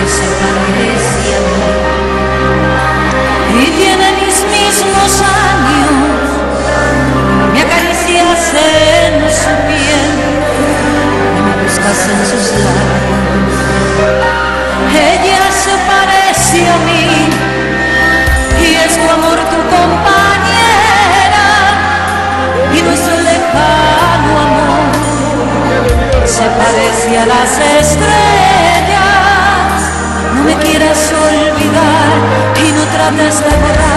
que se parece a mí y tiene mis mismos años. Me acaricias en su piel me buscas en sus labios. Ella se parece a mí y es tu amor tu compañera y nuestro lejano amor se parece a las estrellas. Antes de borrar